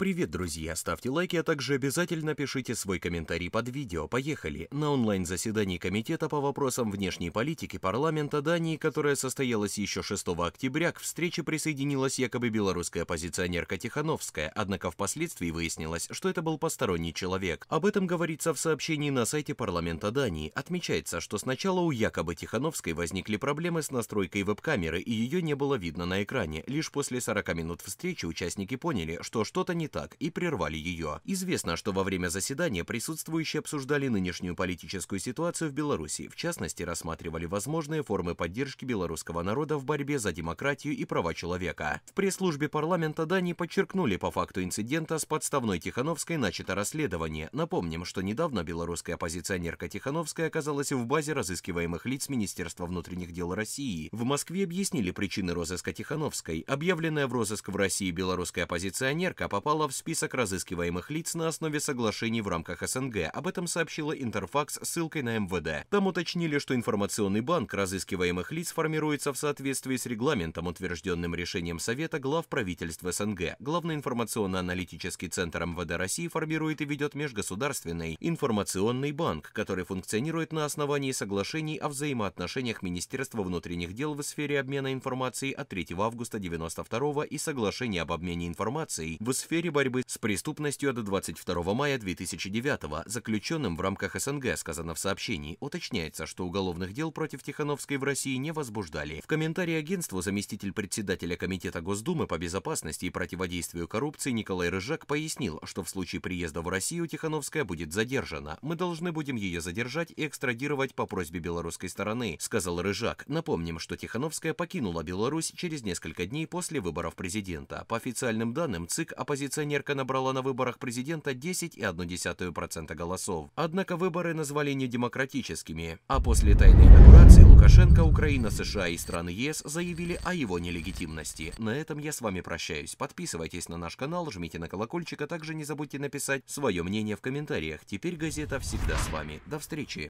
Привет, друзья! Ставьте лайки, а также обязательно пишите свой комментарий под видео. Поехали! На онлайн-заседании Комитета по вопросам внешней политики парламента Дании, которое состоялось еще 6 октября, к встрече присоединилась якобы белорусская оппозиционерка Тихановская, однако впоследствии выяснилось, что это был посторонний человек. Об этом говорится в сообщении на сайте парламента Дании. Отмечается, что сначала у якобы Тихановской возникли проблемы с настройкой веб-камеры, и ее не было видно на экране. Лишь после 40 минут встречи участники поняли, что что-то не так и прервали ее. Известно, что во время заседания присутствующие обсуждали нынешнюю политическую ситуацию в Беларуси, в частности рассматривали возможные формы поддержки белорусского народа в борьбе за демократию и права человека. В пресс-службе парламента Дании подчеркнули по факту инцидента с подставной Тихановской начато расследование. Напомним, что недавно белорусская оппозиционерка Тихановская оказалась в базе разыскиваемых лиц Министерства внутренних дел России. В Москве объяснили причины розыска Тихановской. Объявленная в розыск в России белорусская оппозиционерка попала в список разыскиваемых лиц на основе соглашений в рамках СНГ. Об этом сообщила Интерфакс ссылкой на МВД. Там уточнили, что информационный банк разыскиваемых лиц формируется в соответствии с регламентом, утвержденным решением Совета глав правительств СНГ. Главный информационно-аналитический центр МВД России формирует и ведет межгосударственный информационный банк, который функционирует на основании соглашений о взаимоотношениях Министерства внутренних дел в сфере обмена информацией от 3 августа 1992 и соглашения об обмене информацией в сфере борьбы с преступностью от 22 мая 2009 заключенным в рамках СНГ, сказано в сообщении. Уточняется, что уголовных дел против Тихановской в России не возбуждали. В комментарии агентству заместитель председателя Комитета Госдумы по безопасности и противодействию коррупции Николай Рыжак пояснил, что в случае приезда в Россию Тихановская будет задержана. Мы должны будем ее задержать и экстрадировать по просьбе белорусской стороны, сказал Рыжак. Напомним, что Тихановская покинула Беларусь через несколько дней после выборов президента. По официальным данным, ЦИК оппозиционерка набрала на выборах президента 10,1% голосов. Однако выборы назвали недемократическими, а после тайной инаугурации Лукашенко, Украина, США и страны ЕС заявили о его нелегитимности. На этом я с вами прощаюсь. Подписывайтесь на наш канал, жмите на колокольчик, а также не забудьте написать свое мнение в комментариях. Теперь газета всегда с вами. До встречи!